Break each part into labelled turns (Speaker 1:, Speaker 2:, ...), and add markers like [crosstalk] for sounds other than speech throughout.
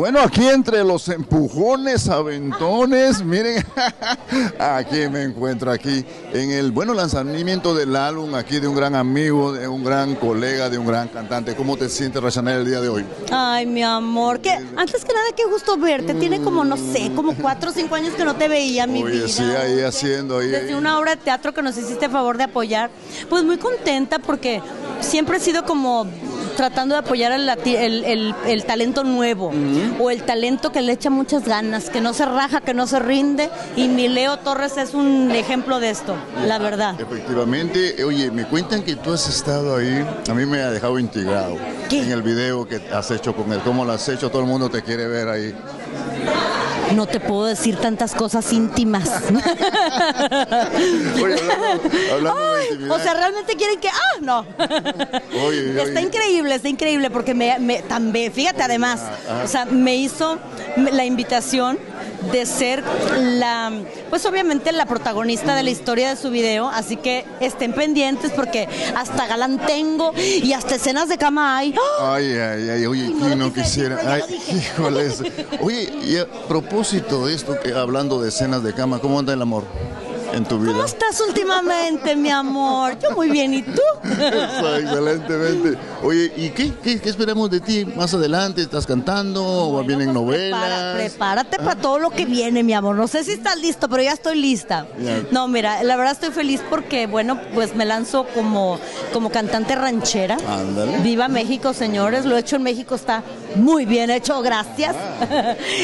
Speaker 1: Bueno, aquí entre los empujones, aventones, [laughs] miren, [laughs] aquí me encuentro aquí en el bueno lanzamiento del álbum aquí de un gran amigo, de un gran colega, de un gran cantante. ¿Cómo te sientes, Rachanel, el día de hoy?
Speaker 2: Ay, mi amor, que antes que nada qué gusto verte. Tiene como no sé, como cuatro o cinco años que no te veía, mi
Speaker 1: Oye,
Speaker 2: vida.
Speaker 1: sí, ahí haciendo ahí.
Speaker 2: Desde
Speaker 1: ahí.
Speaker 2: una obra de teatro que nos hiciste favor de apoyar. Pues muy contenta porque siempre he sido como tratando de apoyar el, el- el- el talento nuevo o el talento que le echa muchas ganas, que no se raja, que no se rinde. Y mi Leo Torres es un ejemplo de esto, la verdad.
Speaker 1: Efectivamente, oye, me cuentan que tú has estado ahí, a mí me ha dejado integrado
Speaker 2: ¿Qué?
Speaker 1: en el video que has hecho con él, cómo lo has hecho, todo el mundo te quiere ver ahí.
Speaker 2: No te puedo decir tantas cosas íntimas. [laughs]
Speaker 1: Oye, hablando, hablando
Speaker 2: Ay, o sea, realmente quieren que. ¡Ah! No.
Speaker 1: Oye, oye.
Speaker 2: Está increíble, está increíble porque me, me- también, fíjate además,
Speaker 1: Ah,
Speaker 2: o sea, me hizo la invitación de ser la, pues obviamente la protagonista de la historia de su video, así que estén pendientes porque hasta galán tengo y hasta escenas de cama hay.
Speaker 1: Ay, ay, ay, oye,
Speaker 2: no
Speaker 1: ¿quién
Speaker 2: lo
Speaker 1: no quisiera? Ay, híjoles. Oye, y a propósito de esto, que hablando de escenas de cama, ¿cómo anda el amor en tu vida?
Speaker 2: ¿Cómo estás últimamente, mi amor? Yo muy bien, ¿y tú?
Speaker 1: Excelentemente. Oye, ¿y qué, qué, qué esperamos de ti más adelante? ¿Estás cantando o vienen
Speaker 2: Pues
Speaker 1: novelas?
Speaker 2: prepara- prepárate para todo lo que viene, mi amor. No sé si estás listo, pero ya estoy lista. No, mira, la verdad estoy feliz porque, bueno, pues me lanzo como, como cantante ranchera.
Speaker 1: Ándale.
Speaker 2: Viva México, señores. Lo hecho en México está muy bien hecho, gracias. [laughs]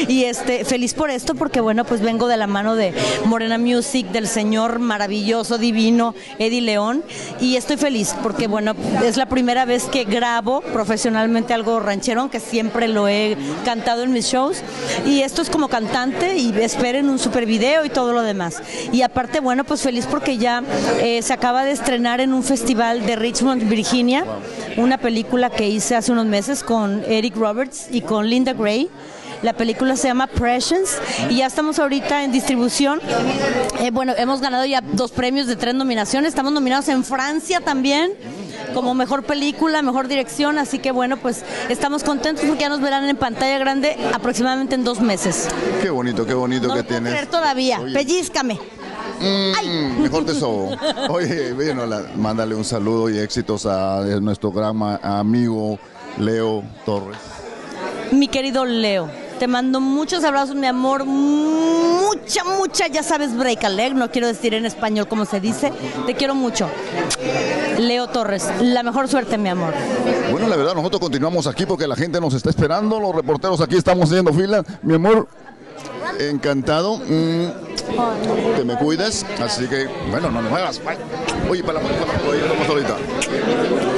Speaker 2: Y este, feliz por esto porque, bueno, pues vengo de la mano de Morena Music, del señor maravilloso, divino, Eddie León. Y estoy feliz porque, bueno, es la primera vez que grabo profesionalmente algo ranchero, aunque siempre lo he cantado en mis shows. Y esto es como cantante y esperen un super video y todo lo demás. Y aparte, bueno, pues feliz porque ya eh, se acaba de estrenar en un festival de Richmond, Virginia, una película que hice hace unos meses con Eric Roberts y con Linda Gray. La película se llama Prescience y ya estamos ahorita en distribución. Eh, bueno, hemos ganado ya dos premios de tres nominaciones. Estamos nominados en Francia también como mejor película, mejor dirección. Así que bueno, pues estamos contentos porque ya nos verán en pantalla grande aproximadamente en dos meses.
Speaker 1: Qué bonito, qué bonito
Speaker 2: No
Speaker 1: que
Speaker 2: lo puedo
Speaker 1: tienes.
Speaker 2: creer todavía.
Speaker 1: Oye.
Speaker 2: Pellízcame.
Speaker 1: Mm, mejor te sobo. Oye, bueno, la- mándale un saludo y éxitos a, nuestro gran amigo Leo Torres.
Speaker 2: Mi querido Leo, te mando muchos abrazos, mi amor. Mucha, mucha, ya sabes, break a leg. No quiero decir en español como se dice. Te quiero mucho. Leo Torres, la mejor suerte, mi amor.
Speaker 1: Bueno, la verdad, nosotros continuamos aquí porque la gente nos está esperando. Los reporteros aquí estamos haciendo fila. Mi amor, encantado. Mm, te me cuidas. Así que, bueno, no nos muevas. Bye. Oye, para la para, para, ahorita.